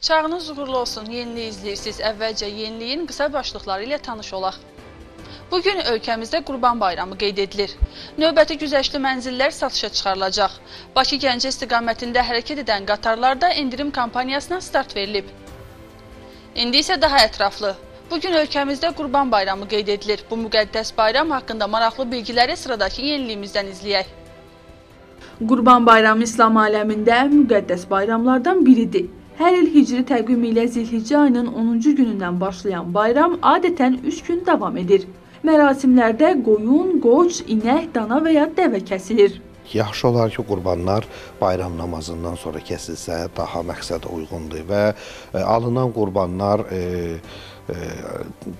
Çağınız uğurlu olsun, yenilik izləyirsiniz. Əvvəlcə yeniliyin qısa başlıqları ilə tanış olaq. Bu gün ölkəmizdə Qurban Bayramı qeyd edilir. Növbəti güzəştli mənzillər satışa çıxarılacaq. Bakı Gəncə istiqamətində hərəkət edən qatarlarda endirim kampaniyasına start verilib. İndi isə daha ətraflı. Bu gün ölkəmizdə Qurban Bayramı qeyd edilir. Bu müqəddəs bayram haqqında maraqlı bilgiləri sıradakı yeniliyimizdən izləyək. Qurban Bayramı İslam aləmində müqəddəs bayramlardan biridir. Hər il hicri təqvim ilə Zilhiccə ayının 10-cu günündən başlayan bayram adətən 3 gün davam edir. Mərasimlərdə qoyun, qoç, inək, dana və ya dəvə kəsilir. Yaxşı olar ki, qurbanlar bayram namazından sonra kəsilsə daha məqsədə uyğundur və e, alınan qurbanlar e, e,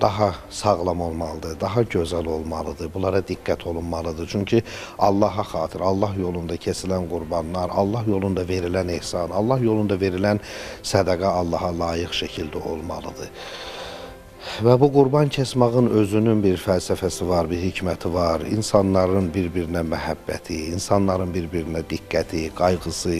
daha sağlam olmalıdır, daha gözəl olmalıdır. Bunlara diqqət olunmalıdır. Çünki Allaha xatir, Allah yolunda kəsilən qurbanlar, Allah yolunda verilən ehsan, Allah yolunda verilən sədaqə Allaha layiq şəkildə olmalıdır. Və bu qurban kəsmağın özünün bir fəlsəfəsi var, bir hikməti var. İnsanların bir-birinə məhəbbəti, insanların bir-birinə diqqəti, qayğısı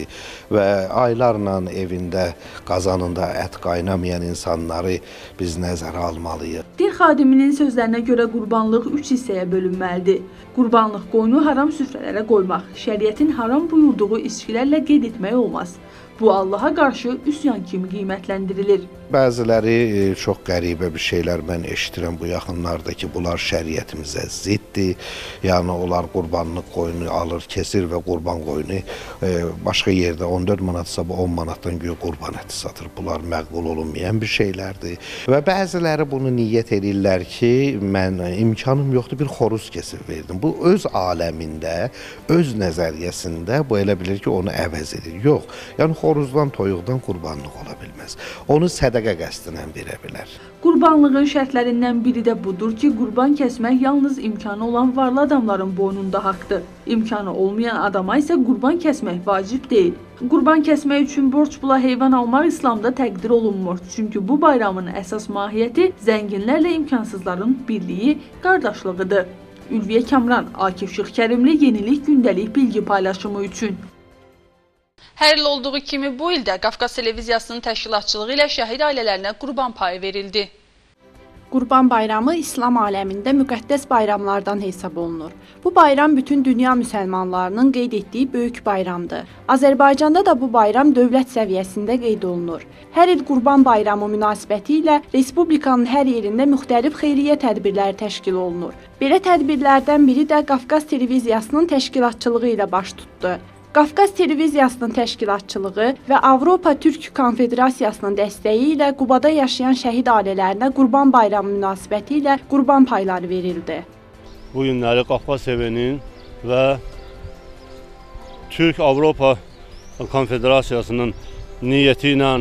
və aylarla evində, qazanında ət qaynamayan insanları biz nəzərə almalıyıq. Din xadiminin sözlərinə görə qurbanlıq 3 hissəyə bölünməlidir. Qurbanlıq qoyunu haram süfrələrə qoymaq, şəriətin haram buyurduğu içkilərlə qeyd etmək olmaz. Bu Allaha qarşı üsyan kimi qiymətləndirilir. Bəziləri e, çox qəribə bir şeylər mən eşidirəm bu yaxınlarda ki, bunlar şəriətimizə ziddir. Yəni onlar qurbanlıq qoyunu alır, kesir və qurban qoyunu e, başqa yerdə 14 manatsa bu 10 manatdan güya qurban əti satır. Bunlar məqbul olunmayan bir şeylərdir. Və bəziləri bunu niyyət edirlər ki, mən imkanım yoxdur bir xoruz kesib verdim. Bu öz aləmində, öz nəzəriyyəsində bu elə bilir ki, onu əvəz edir. Yox. Yəni xoruzdan, toyuqdan qurbanlıq ola bilməz. Onu sədaqə qəsdinə verə bilər. Qurbanlığın şərtlərindən biri də budur ki, qurban kəsmək yalnız imkanı olan varlı adamların boynunda haqqdır. İmkanı olmayan adama isə qurban kəsmək vacib deyil. Qurban kəsmək üçün borc pula heyvan almaq İslamda təqdir olunmur. Çünki bu bayramın əsas mahiyyəti zənginlərlə imkansızların birliyi, qardaşlığıdır. Ülviyə Kamran, Akif Şıxkərimli Yenilik gündəlik bilgi paylaşımı üçün. Hər il olduğu kimi bu ildə Qafqaz televiziyasının təşkilatçılığı ilə şəhid ailələrinə qurban payı verildi. Qurban bayramı İslam aləmində müqəddəs bayramlardan hesab olunur. Bu bayram bütün dünya müsəlmanlarının qeyd etdiyi böyük bayramdır. Azərbaycanda da bu bayram dövlət səviyyəsində qeyd olunur. Hər il Qurban bayramı münasibəti ilə respublikanın hər yerində müxtəlif xeyriyyə tədbirləri təşkil olunur. Belə tədbirlərdən biri də Qafqaz televiziyasının təşkilatçılığı ilə baş tutdu. Qafqaz televiziyasının təşkilatçılığı və Avropa Türk Konfederasiyasının dəstəyi ilə Qubada yaşayan şəhid ailələrinə Qurban Bayramı münasibəti ilə qurban payları verildi. Bu günləri Qafqaz TV-nin və Türk Avropa Konfederasiyasının niyyəti ilə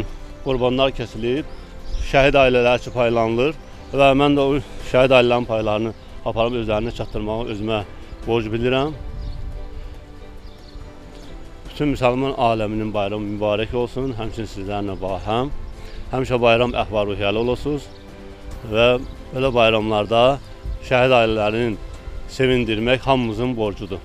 qurbanlar kəsilib, şəhid ailələr üçün paylanılır və mən də o şəhid ailələrin paylarını aparıb özlərinə çatdırmağı özümə borc bilirəm. Bütün müsəlman aləminin bayramı mübarək olsun. Həmçinin sizlərlə bahəm. Həmişə bayram əhval-ruhiyyəli olasınız və belə bayramlarda şəhid ailələrinin sevindirmək hamımızın borcudur.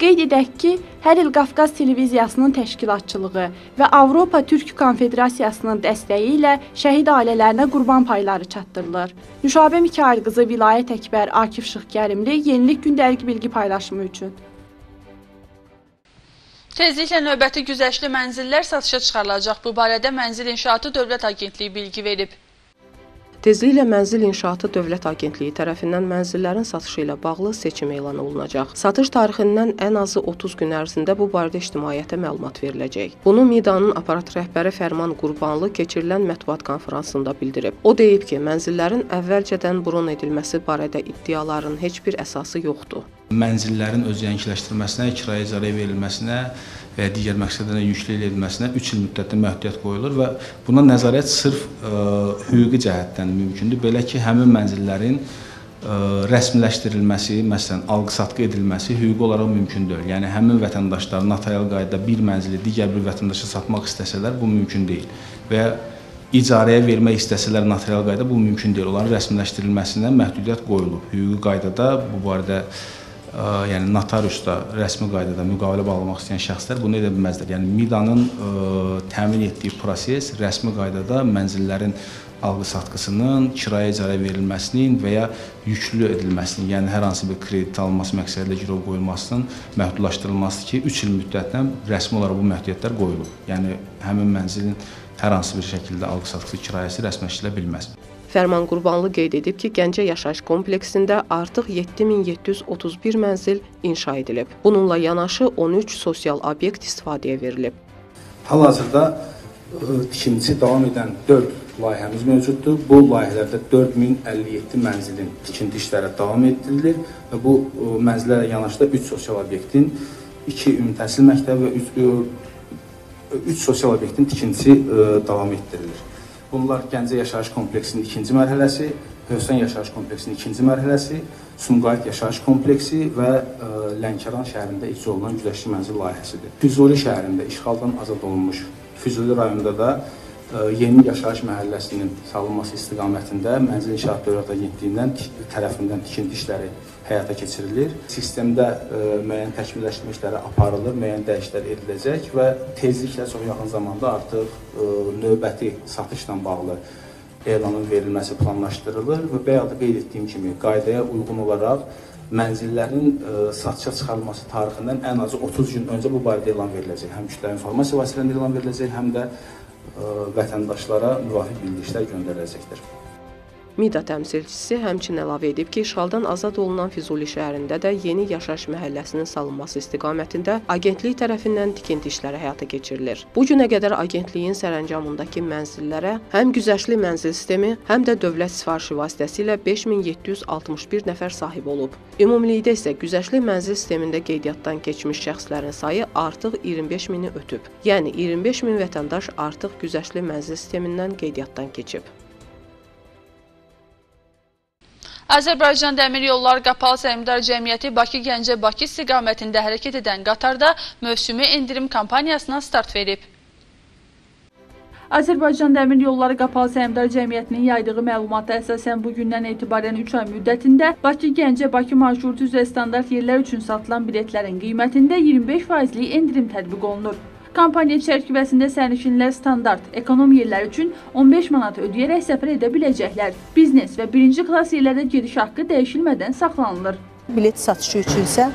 Qeyd edək ki, hər il Qafqaz televiziyasının təşkilatçılığı və Avropa Türk Konfederasiyasının dəstəyi ilə şəhid ailələrinə qurban payları çatdırılır. Nüşabə Mikail qızı Vilayət Əkbər Akif Şıxkərimli Yenilik gündəlik bilgi paylaşımı üçün. Tezliklə növbəti güzəştli mənzillər satışa çıxarılacaq. Bu barədə Mənzil İnşaatı Dövlət Agentliyi bilgi verib. Tezliklə Mənzil İnşaatı Dövlət Agentliyi tərəfindən mənzillərin satışı ilə bağlı seçim elan olunacaq. Satış tarixindən ən azı 30 gün ərzində bu barədə ictimaiyyətə məlumat veriləcək. Bunu Midanın aparat rəhbəri Fərman Qurbanlı keçirilən mətbuat konfransında bildirib. O deyib ki, mənzillərin əvvəlcədən bron edilməsi barədə iddiaların heç bir əsası yoxdur mənzillərin öz zənginləşdirilməsinə, kirayə icarəyə verilməsinə və ya digər məqsədlərə yüklü edilməsinə 3 il müddətli məhdudiyyət qoyulur və buna nəzarət sırf ə, e, hüquqi cəhətdən mümkündür. Belə ki, həmin mənzillərin ə, e, rəsmiləşdirilməsi, məsələn, alqı-satqı edilməsi hüquqi olaraq mümkündür. Yəni həmin vətəndaşlar notarial qaydada bir mənzili digər bir vətəndaşa satmaq istəsələr bu mümkün deyil. Və icarəyə vermək istəsələr notarial qaydada bu mümkün deyil. Onların rəsmiləşdirilməsinə məhdudiyyət qoyulub. Hüquqi qaydada bu barədə yəni notariusda rəsmi qaydada müqavilə bağlamaq istəyən şəxslər bunu edə bilməzlər. Yəni MİDA-nın təmin etdiyi proses rəsmi qaydada mənzillərin alqı-satqısının, kirayə icarə verilməsinin və ya yüklü edilməsinin, yəni hər hansı bir kredit alınması məqsədilə girov qoyulmasının məhdudlaşdırılması ki, 3 il müddətinə rəsmi olaraq bu məhdudiyyətlər qoyulub. Yəni həmin mənzilin hər hansı bir şəkildə alqı-satqısı kirayəsi rəsmiləşdirilə bilməz. Fərman Qurbanlı qeyd edib ki, Gəncə yaşayış kompleksində artıq 7731 mənzil inşa edilib. Bununla yanaşı 13 sosial obyekt istifadəyə verilib. Hal-hazırda tikintisi davam edən 4 layihəmiz mövcuddur. Bu layihələrdə 4057 mənzilin tikinti işləri davam etdirilir və bu mənzillərlə yanaşı da 3 sosial obyektin 2 ümumi təhsil məktəbi və 3 3 sosial obyektin tikintisi davam etdirilir. Bunlar Gəncə yaşayış kompleksinin ikinci mərhələsi, Hövsan yaşayış kompleksinin ikinci mərhələsi, Sumqayıt yaşayış kompleksi və ə, Lənkəran şəhərində icra olunan güzəştli mənzil layihəsidir. Füzuli şəhərində işğaldan azad olunmuş Füzuli rayonunda da yeni yaşayış məhəlləsinin salınması istiqamətində Mənzil İnşaat Dövlət Agentliyindən tərəfindən tikinti işləri həyata keçirilir. Sistemdə müəyyən təkmilləşdirmə işləri aparılır, müəyyən dəyişikliklər ediləcək və tezliklə çox yaxın zamanda artıq növbəti satışla bağlı elanın verilməsi planlaşdırılır və bayaq da qeyd etdiyim kimi qaydaya uyğun olaraq mənzillərin ə, satışa çıxarılması tarixindən ən azı 30 gün öncə bu barədə elan veriləcək. Həm kütləvi informasiya vasitələrində elan veriləcək, həm də vətəndaşlara müvafiq bildirişlər göndəriləcəkdir. MİDA təmsilçisi həmçinin əlavə edib ki, işğaldan azad olunan Füzuli şəhərində də yeni yaşayış məhəlləsinin salınması istiqamətində agentlik tərəfindən tikinti işləri həyata keçirilir. Bu günə qədər agentliyin sərəncamındakı mənzillərə həm güzəştli mənzil sistemi, həm də dövlət sifarişi vasitəsilə 5761 nəfər sahib olub. Ümumilikdə isə güzəştli mənzil sistemində qeydiyyatdan keçmiş şəxslərin sayı artıq 25 mini ötüb. Yəni 25 min vətəndaş artıq güzəştli mənzil sistemindən qeydiyyatdan keçib. Azərbaycan Dəmir Yolları Qapalı Səhmdar Cəmiyyəti Bakı-Gəncə-Bakı istiqamətində hərəkət edən qatarda mövsümi endirim kampaniyasına start verib. Azərbaycan Dəmir Yolları Qapalı Səhmdar Cəmiyyətinin yaydığı məlumata əsasən bu gündən etibarən 3 ay müddətində Bakı-Gəncə-Bakı marşrutu üzrə standart yerlər üçün satılan biletlərin qiymətində 25%lik endirim tətbiq olunur. Kampaniya çərçivəsində sərnişinlər standart, ekonom yerlər üçün 15 manat ödəyərək səfər edə biləcəklər. Biznes və birinci klass yerlərdə gediş haqqı dəyişilmədən saxlanılır. Bilet satışı üçün isə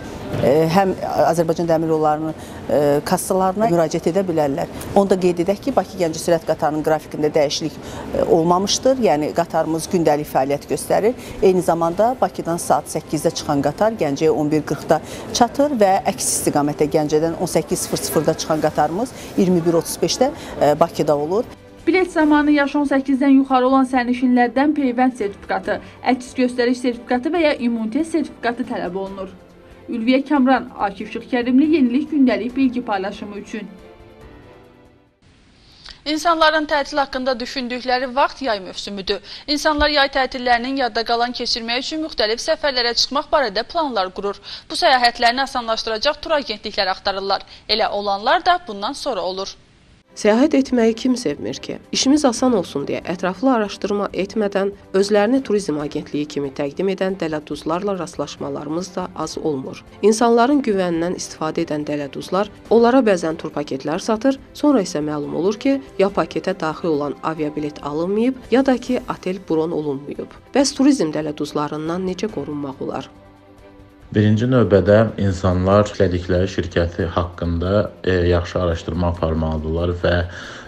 həm Azərbaycan Dəmir Yollarının e, kassalarına müraciət edə bilərlər. Onu da qeyd edək ki, Bakı-Gəncə sürət qatarının qrafikində dəyişiklik e, olmamışdır. Yəni qatarımız gündəlik fəaliyyət göstərir. Eyni zamanda Bakıdan saat 8-də çıxan qatar Gəncəyə 11:40-da çatır və əks istiqamətə Gəncədən 18:00-da çıxan qatarımız 21:35-də Bakıda olur. Bilet zamanı yaşı 18-dən yuxarı olan sərnişinlərdən peyvənd sertifikatı, əks göstəriş sertifikatı və ya immunitet sertifikatı tələb olunur. Ülviyə Kamran, Akif Şıxkərimli Yenilik gündəlik bilgi paylaşımı üçün. İnsanların tətil haqqında düşündükləri vaxt yay mövsümüdür. İnsanlar yay tətillərinin yadda qalan keçirmək üçün müxtəlif səfərlərə çıxmaq barədə planlar qurur. Bu səyahətlərini asanlaşdıracaq tur agentlikləri axtarırlar. Elə olanlar da bundan sonra olur. Səyahət etməyi kim sevmir ki? İşimiz asan olsun deyə ətraflı araşdırma etmədən özlərini turizm agentliyi kimi təqdim edən dələduzlarla rastlaşmalarımız da az olmur. İnsanların güvənindən istifadə edən dələduzlar onlara bəzən tur paketlər satır, sonra isə məlum olur ki, ya paketə daxil olan aviabilet alınmayıb, ya da ki, otel bron olunmayıb. Bəs turizm dələduzlarından necə qorunmaq olar? Birinci növbədə insanlar işlədikləri şirkəti haqqında e, yaxşı araşdırma aparmalıdırlar və ə,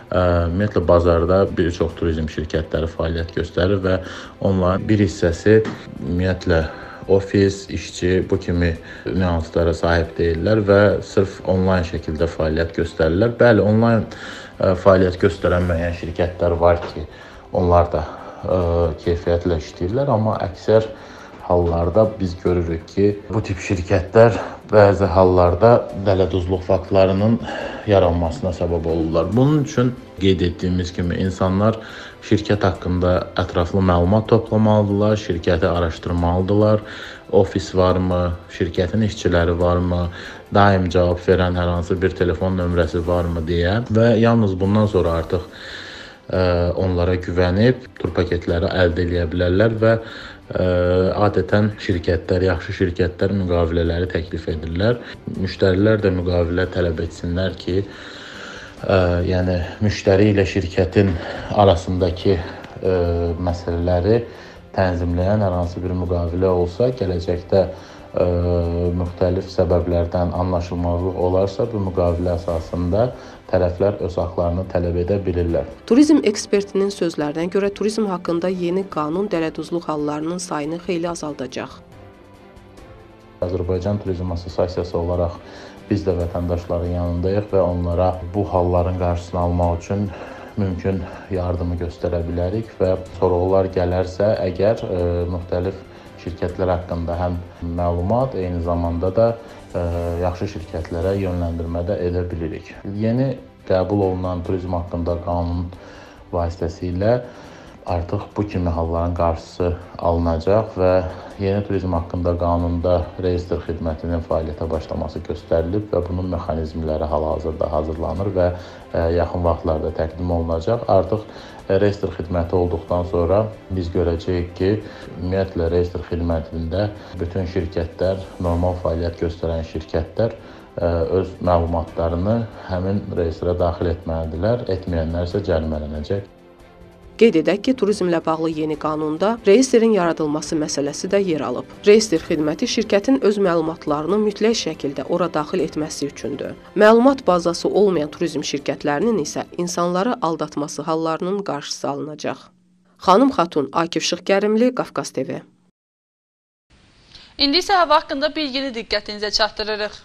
e, ümumiyyətlə bazarda bir çox turizm şirkətləri fəaliyyət göstərir və onların bir hissəsi ümumiyyətlə ofis, işçi bu kimi nüanslara sahib deyillər və sırf onlayn şəkildə fəaliyyət göstərirlər. Bəli, onlayn ə, e, fəaliyyət göstərən müəyyən şirkətlər var ki, onlar da ə, keyfiyyətlə işləyirlər, amma əksər hallarda biz görürük ki, bu tip şirkətlər bəzi hallarda dələduzluq faktlarının yaranmasına səbəb olurlar. Bunun üçün qeyd etdiyimiz kimi insanlar şirkət haqqında ətraflı məlumat toplamalıdırlar, şirkəti araşdırmalıdırlar. Ofis varmı, şirkətin işçiləri varmı, daim cavab verən hər hansı bir telefon nömrəsi varmı deyə və yalnız bundan sonra artıq ə, onlara güvənib tur paketləri əldə edə bilərlər və adətən şirkətlər, yaxşı şirkətlər müqavilələri təklif edirlər. Müştərilər də müqavilə tələb etsinlər ki, ə, yəni müştəri ilə şirkətin arasındakı ə, məsələləri tənzimləyən hər hansı bir müqavilə olsa, gələcəkdə ə, müxtəlif səbəblərdən anlaşılmazlıq olarsa, bu müqavilə əsasında tərəflər öz haqlarını tələb edə bilirlər. Turizm ekspertinin sözlərinə görə turizm haqqında yeni qanun dələduzluq hallarının sayını xeyli azaldacaq. Azərbaycan Turizm Assosiasiyası olaraq biz də vətəndaşların yanındayıq və onlara bu halların qarşısını almaq üçün mümkün yardımı göstərə bilərik və sorğular gələrsə, əgər ə, müxtəlif şirkətlər haqqında həm məlumat, eyni zamanda da ə, yaxşı şirkətlərə yönləndirmə də edə bilirik. Yeni qəbul olunan turizm haqqında qanun vasitəsilə artıq bu kimi halların qarşısı alınacaq və yeni turizm haqqında qanunda reyestr xidmətinin fəaliyyətə başlaması göstərilib və bunun mexanizmləri hal-hazırda hazırlanır və ə, yaxın vaxtlarda təqdim olunacaq. Artıq reyestr xidməti olduqdan sonra biz görəcəyik ki, ümumiyyətlə reyestr xidmətində bütün şirkətlər, normal fəaliyyət göstərən şirkətlər ə, öz məlumatlarını həmin reyestrə daxil etməlidirlər. Etməyənlər isə cərimələnəcək. Qeyd edək ki, turizmlə bağlı yeni qanunda reyestrin yaradılması məsələsi də yer alıb. Reyestr xidməti şirkətin öz məlumatlarını mütləq şəkildə ora daxil etməsi üçündür. Məlumat bazası olmayan turizm şirkətlərinin isə insanları aldatması hallarının qarşısı alınacaq. Xanım Xatun, Akif Şıxgərimli, Qafqaz TV. İndi isə hava haqqında bilgini diqqətinizə çatdırırıq.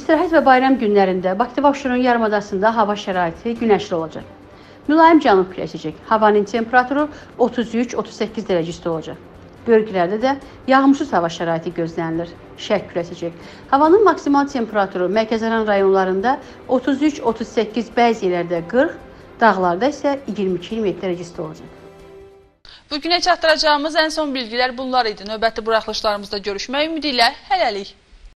İstirahət və bayram günlərində Bakı və Abşeron yarımadasında hava şəraiti günəşli olacaq. Mülayim cənub küləyi əsəcək. Havanın temperaturu 33-38 dərəcə isti olacaq. Bölgələrdə də yağmursuz hava şəraiti gözlənilir. Şərq küləyi əsəcək. Havanın maksimal temperaturu Mərkəzəran rayonlarında 33-38, bəzi yerlərdə 40, dağlarda isə 22-27 dərəcə isti olacaq. Bugünə çatdıracağımız ən son bilgilər bunlar idi. Növbəti buraxılışlarımızda görüşmək ümidi ilə hələlik.